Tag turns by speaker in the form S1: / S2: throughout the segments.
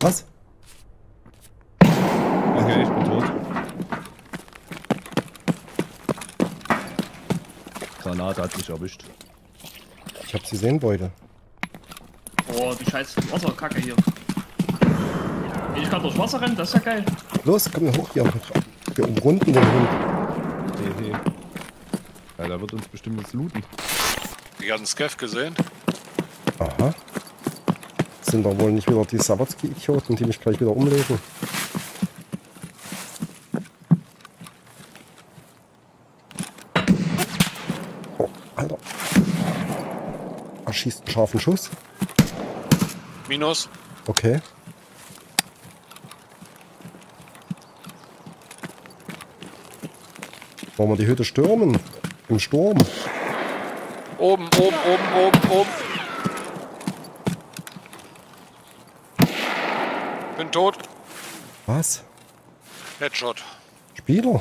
S1: Was?
S2: Okay, ich bin tot. Granate hat mich erwischt.
S1: Ich hab sie sehen wollte.
S3: Oh, die scheiß Wasserkacke hier. Ich kann durch Wasser rennen, das ist ja geil.
S1: Los, komm hier hoch hier. Wir umrunden den Hund.
S2: Hehe. Ja, der wird uns bestimmt jetzt looten.
S4: Ich habe einen Skeff gesehen.
S1: Aha. Sind doch wohl nicht wieder die Sawatzki-Idioten, die mich gleich wieder umlegen. Oh, Alter. Er schießt einen scharfen Schuss.
S4: Minus.
S1: Okay. Wollen wir die Hütte stürmen? Im Sturm.
S4: Oben, oben, oben, oben, oben. Bin tot.
S1: Was?
S4: Headshot.
S1: Spieler?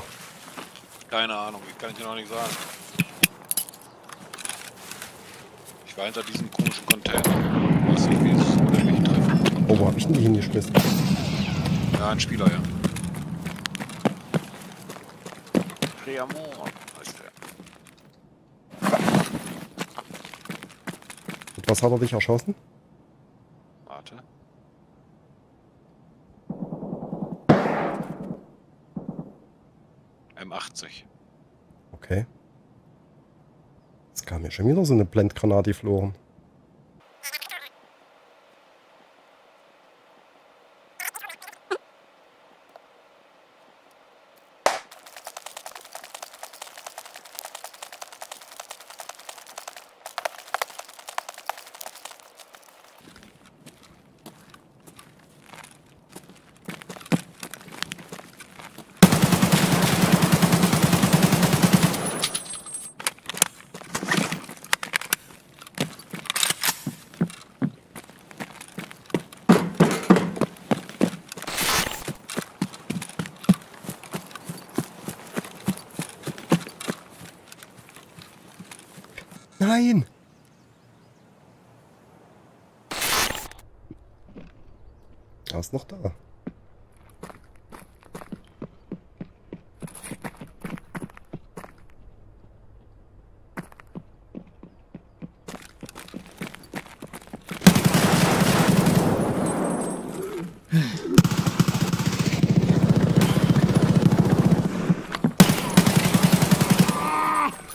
S4: Keine Ahnung, ich kann ich dir noch nicht sagen. Ich war hinter diesem komischen Container. Weiß nicht, wie es mich treffen.
S1: Oh, wo hab ich denn die hingeschmissen?
S4: Ja, ein Spieler, ja. Reamor heißt der.
S1: Mit was hat er dich erschossen?
S4: Warte. M80.
S1: Okay. Jetzt kam mir schon wieder so eine Blendgranate geflogen. Nein! Er ist noch da.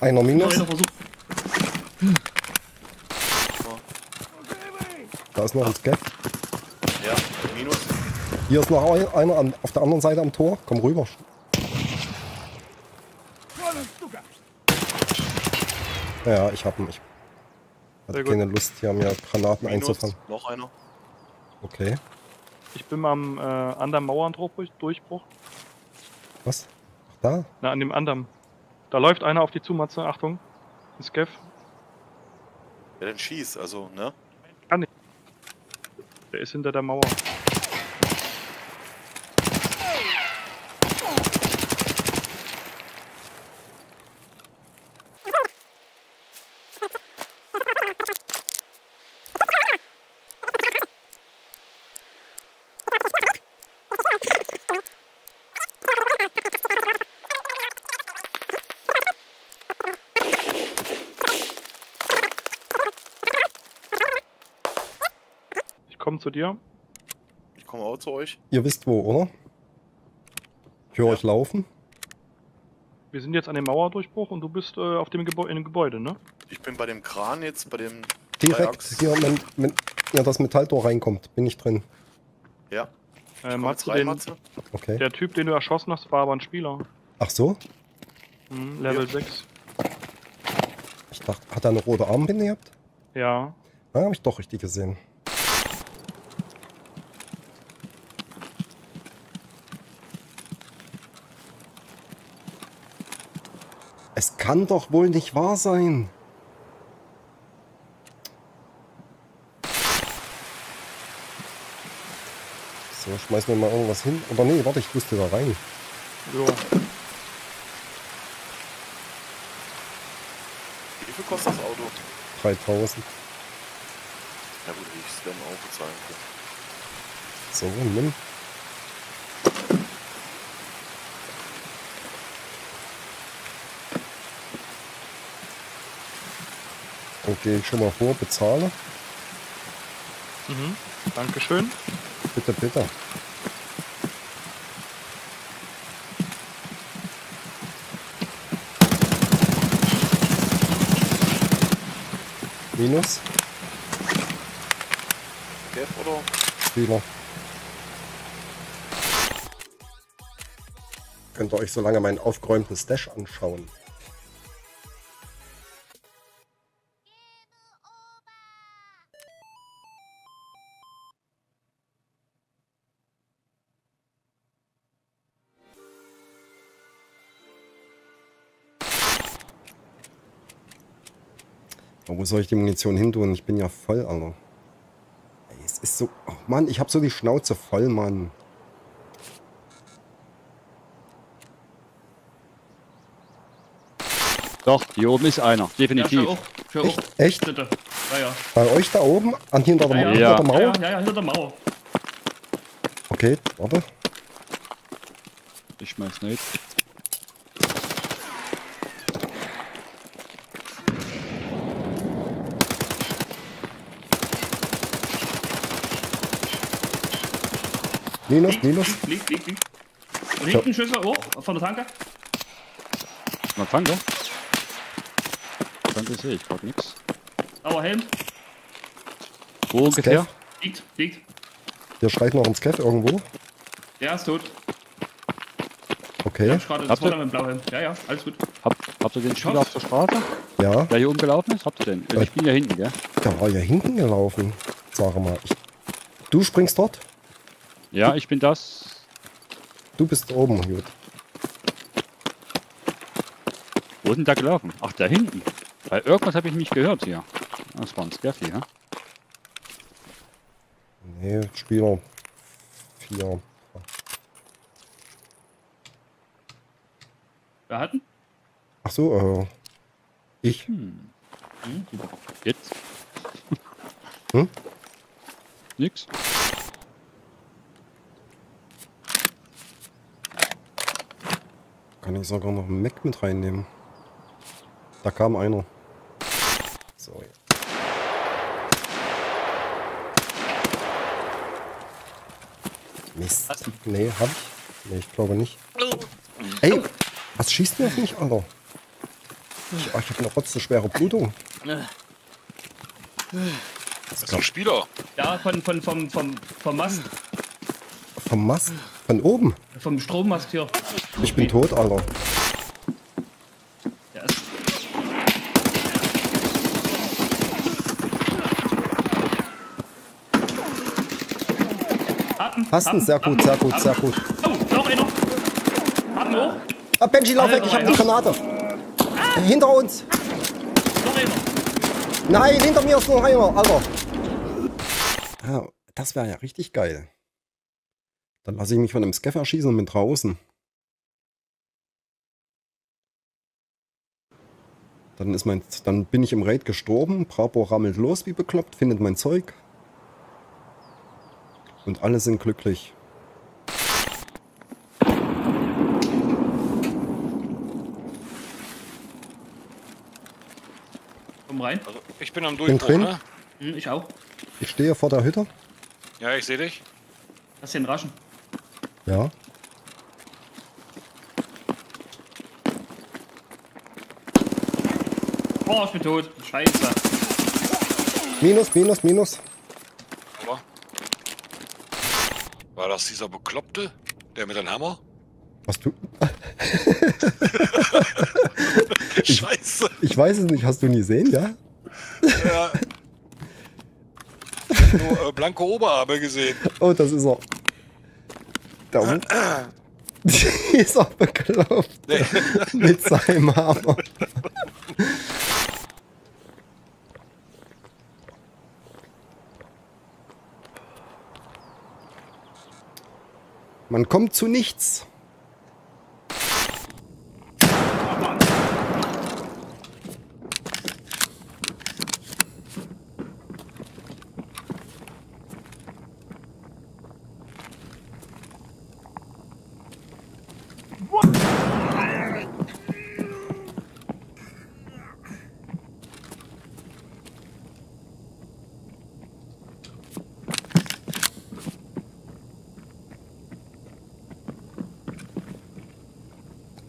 S1: Einer minus.
S3: Neuer Versuch.
S1: Ist noch ein Scav.
S4: Ja, Minus.
S1: Hier ist noch ein- einer an, auf der anderen Seite am Tor. Komm rüber. Ja, ich hab ihn. Ich hatte keine Lust, hier mir Granaten
S5: Minus,
S1: einzufangen.
S5: noch einer.
S1: Okay.
S5: Ich bin mal am äh, anderen Mauerndurchbruch.
S1: Was? Ach, da?
S5: Na, an dem anderen. Da läuft einer auf die Zumatze. Achtung. Ein Scav.
S6: Ja, dann schieß, also, ne?
S5: Der ist hinter der Mauer. Zu dir.
S6: Ich komme auch zu euch.
S1: Ihr wisst wo, oder? Ich höre
S6: Ja.
S1: euch laufen.
S5: Wir sind jetzt an dem Mauerdurchbruch und du bist äh, auf dem Gebäude in dem Gebäude, ne?
S6: Ich bin bei dem Kran jetzt, bei dem.
S1: Direkt
S6: Dreiachs.
S1: hier, wenn, wenn ja, das Metalltor reinkommt, bin ich drin.
S6: Ja.
S5: Äh, Matze,
S6: rein,
S5: den,
S6: Matze.
S1: Okay.
S5: der Typ, den du erschossen hast, war aber ein Spieler.
S1: Ach so?
S5: Hm, Level 6.
S1: Ich dachte, hat er eine rote Armbinde gehabt?
S5: Ja.
S1: Ah, habe ich doch richtig gesehen. Es kann doch wohl nicht wahr sein. So, schmeißen wir mal irgendwas hin. Oder nee, warte, ich wusste da rein.
S5: So.
S6: Wie viel kostet das Auto?
S1: 3000.
S6: Ja gut, ich Sven auch bezahlen können.
S1: So, nimm. Dann gehe ich schon mal vor, bezahle.
S5: Mhm. Dankeschön.
S1: Bitte, bitte. Minus,
S6: Gelb oder?
S1: Spieler. Könnt ihr euch so lange meinen aufgeräumten Stash anschauen. Aber wo soll ich die Munition hin tun? Ich bin ja voll, Alter. Ey, es ist so... Oh Mann, ich hab so die Schnauze voll, Mann.
S7: Doch, hier oben ist einer,
S3: Ja,
S7: definitiv.
S3: für auch. Für auch.
S1: Echt?
S3: Bitte. Ja, ja.
S1: Bei euch da oben? An hinter der,
S3: Ja,
S1: hinter
S7: ja.
S1: der Mauer?
S3: Ja, ja, ja, hinter der Mauer.
S1: Okay, warte.
S7: ich schmeiß nicht.
S1: Minus,
S3: Liegt,
S1: minus.
S3: liegt, liegt, liegt, liegt. Und hinten Schüsse hoch von der Tanke.
S7: Na, danke. Danke sehe ich gerade nichts.
S3: Aber Helm.
S7: Wo ungefähr?
S3: Liegt, liegt.
S1: Hier schreit noch ein Skeff irgendwo.
S3: Der ist tot.
S1: Okay,
S3: Ich gerade
S7: Habt ihr-
S3: mit Blauhelm. Ja, ja, alles gut.
S7: Hab, habt ihr den Spieler
S3: hoffe-
S7: auf der Straße,
S1: ja.
S7: der hier umgelaufen ist? Habt ihr den? Ich bin ja hinten, gell?
S1: Der war ja hinten gelaufen. Sag mal. Du springst dort?
S7: Ja, ich bin das.
S1: Du bist oben, gut.
S7: Wo ist denn der gelaufen? Ach, da hinten. Weil irgendwas habe ich nicht gehört hier. Das war ein Scaffy, ja?
S1: Nee, Spieler 4.
S3: Wir hatten.
S1: Ach so, äh, ich.
S3: Hm, super.
S7: Jetzt?
S1: Hm?
S7: Nix?
S1: Kann ich sogar noch einen Mac mit reinnehmen. Da kam einer. So. Mist. Nee, hab ich. Nee, ich glaube nicht. Ey, was schießt mir auf mich, Alter? Ich, oh, ich habe eine rotze schwere Blutung.
S4: Das ist ein Spieler.
S3: Ja, von, von, vom, vom, vom Mast.
S1: Vom Mast. Von oben.
S3: Vom Strommast hier.
S1: Ich bin tot, Alter.
S3: Der ist. Hatten,
S1: Hast ihn, sehr gut, sehr gut, sehr gut.
S3: Oh, noch einer. Hatten hoch.
S1: Ah, Benji, lauf weg, ich habe eine Granate. Hinter uns.
S3: Noch einer.
S1: Nein, hinter mir ist noch einer, Alter. Ja, das wäre ja richtig geil. Dann lasse ich mich von einem Scaff erschießen und bin draußen. Dann, ist mein, dann bin ich im Raid gestorben. Brabo rammelt los wie bekloppt, findet mein Zeug. Und alle sind glücklich.
S3: Komm rein.
S4: Also ich bin am
S1: Bin
S4: Durchbruch,
S1: drin.
S4: ne?
S3: Hm, ich auch.
S1: Ich stehe vor der Hütte.
S4: Ja, ich sehe dich.
S3: Lass den raschen.
S1: Ja.
S3: Oh, ich bin tot. Scheiße.
S1: Minus, minus, minus.
S4: Aber. War das dieser Bekloppte? Der mit dem Hammer?
S1: Was du.
S4: Scheiße.
S1: Ich weiß es nicht, hast du ihn gesehen, ja?
S4: Ja. Ich hab nur äh, blanke Oberarme gesehen.
S1: Oh, das ist er. Da ist auch bekloppt.
S4: Nee.
S1: Mit seinem Hammer. Man kommt zu nichts.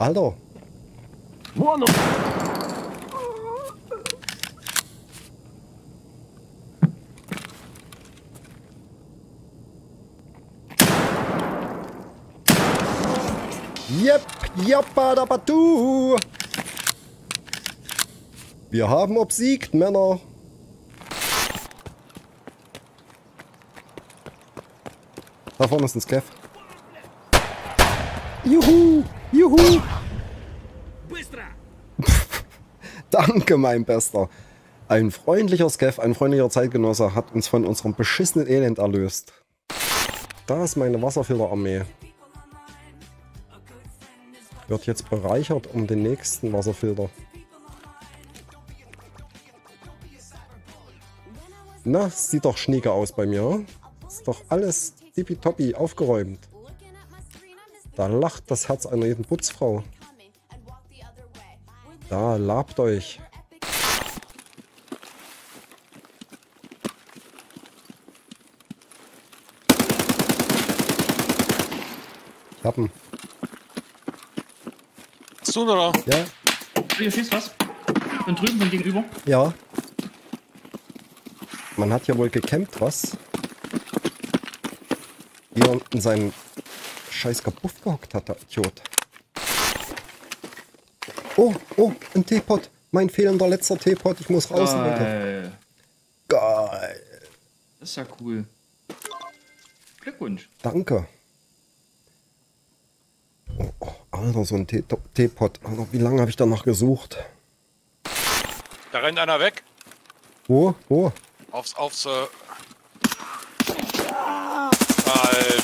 S1: Alter,
S5: noch?
S1: Jep, jappadabadu. Wir haben obsiegt, Männer. Da vorne ist ein Scaff. Juhu, juhu. Danke, mein Bester. Ein freundlicher Scaff, ein freundlicher Zeitgenosse hat uns von unserem beschissenen Elend erlöst. Da ist meine Wasserfilterarmee. Wird jetzt bereichert um den nächsten Wasserfilter. Na, sieht doch schnieke aus bei mir. Ist doch alles tippitoppi aufgeräumt. Da lacht das Herz einer jeden Putzfrau. Da labt euch. Ich hab ihn.
S4: Bist du oder?
S1: Ja,
S3: Hier schießt was. Von drüben, von gegenüber.
S1: ja. Man hat ja wohl gecampt, was? Wie er in seinem scheiß Kapuff gehockt hat, der Idiot. Oh, oh, ein Teepot. Mein fehlender letzter Teepot. Ich muss raus, Leute.
S3: Geil.
S1: Geil.
S3: Das ist ja cool. Glückwunsch.
S1: Danke. Oh, oh, Alter, so ein Tee- Teepot. Alter, wie lange habe ich da noch gesucht?
S4: Da rennt einer weg.
S1: Wo? Wo?
S4: Aufs, aufs, äh... Alter.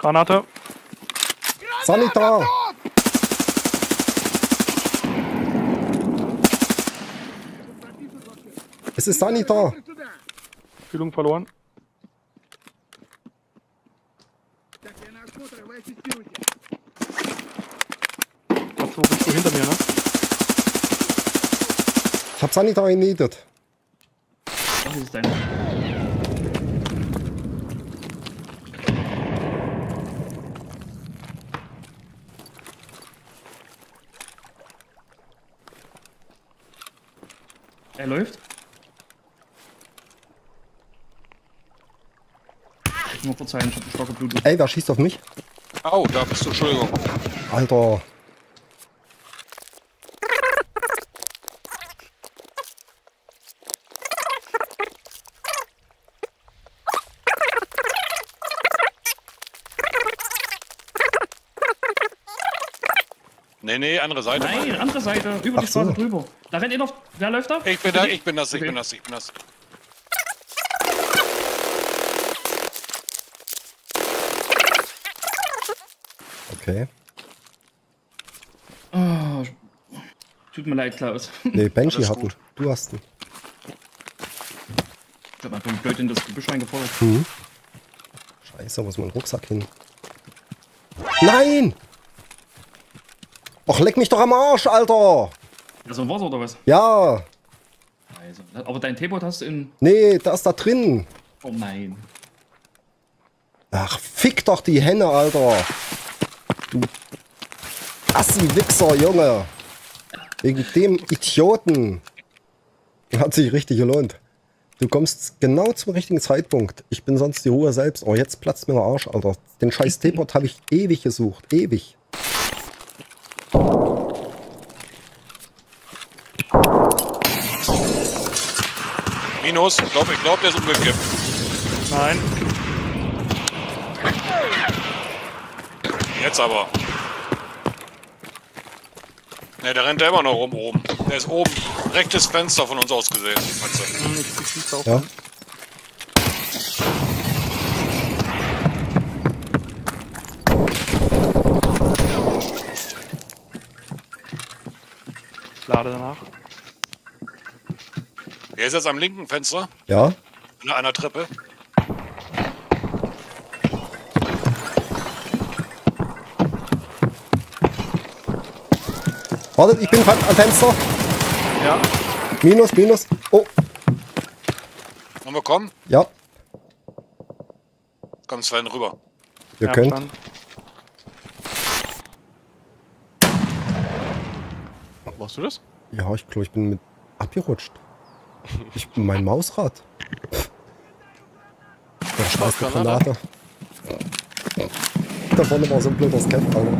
S5: Granate.
S1: Sanitar! Es ist Sanitar!
S5: Fühlung verloren. Was so bist du hinter mir, ne?
S1: Ich hab Sanitar genietet.
S3: Das ist deine. Er läuft. Ich muss verzeihen, ich hab einen starke.
S1: Ey, wer schießt auf mich?
S4: Au, da bist du, Entschuldigung.
S1: Alter.
S4: Nee, nee, andere Seite.
S3: Nein, andere Seite, über
S1: Ach
S3: die Straße
S1: so.
S3: drüber. Da rennt einer. Wer läuft da?
S4: Ich bin da, ich bin das, ich bin das, ich bin das.
S1: Okay.
S3: Oh, tut mir leid, Klaus.
S1: Nee, Banshee
S4: Alles
S1: hat ihn.
S4: gut.
S1: Du hast ihn.
S3: Ich hab einfach blöd in das Gebüsch reingefordert.
S1: Scheiße, wo ist mein Rucksack hin? Nein! Och, leck mich doch am Arsch, Alter!
S3: Also ein Wasser oder was?
S1: Ja!
S3: Also, aber dein Teebot hast du in.
S1: Nee, da ist da drin.
S3: Oh nein.
S1: Ach, fick doch die Henne, Alter. Du Assi-Wichser, Junge. Wegen dem Idioten. Hat sich richtig gelohnt. Du kommst genau zum richtigen Zeitpunkt. Ich bin sonst die Ruhe selbst. Oh, jetzt platzt mir der Arsch, Alter. Den scheiß Teepot habe ich ewig gesucht. Ewig.
S4: Minus, ich glaube, ich glaub, der ist umgekippt.
S5: Nein.
S4: Jetzt aber. Ne, der rennt ja immer noch rum oben. Der ist oben. Rechtes Fenster von uns aus gesehen.
S5: Hm, Ich, ich schieße auf.
S1: Ja.
S5: Ich lade danach.
S4: Der ist jetzt am linken Fenster.
S1: Ja?
S4: An einer Treppe.
S1: Wartet, ich bin gerade am Fenster.
S5: Ja.
S1: Minus, minus. Oh,
S4: Haben wir kommen?
S1: ja.
S4: Ganz rein rüber.
S1: Ihr
S5: Ja,
S1: könnt.
S8: Machst du das?
S1: Ja, ich glaube, ich bin mit abgerutscht. Ich bin mein Mausrad. Der scheiß die
S8: Granate.
S1: Da vorne war so ein blöder Scav, Alter.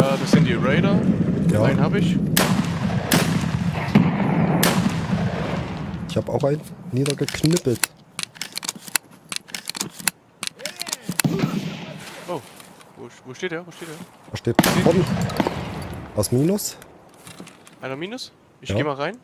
S8: Ja, das sind die Raider.
S1: Ja.
S8: Einen habe ich.
S1: Ich habe auch einen niedergeknüppelt.
S8: Oh. Wo, steht der? Wo steht der?
S1: Da steht vorne. Aus Minus.
S8: Einer Minus? Ich
S1: Ja.
S8: gehe mal rein.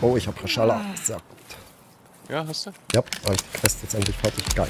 S1: Oh, ich habe Raschala. Sehr gut.
S8: Ja, hast du?
S1: Ja, hab ich Quest jetzt endlich fertig. Geil.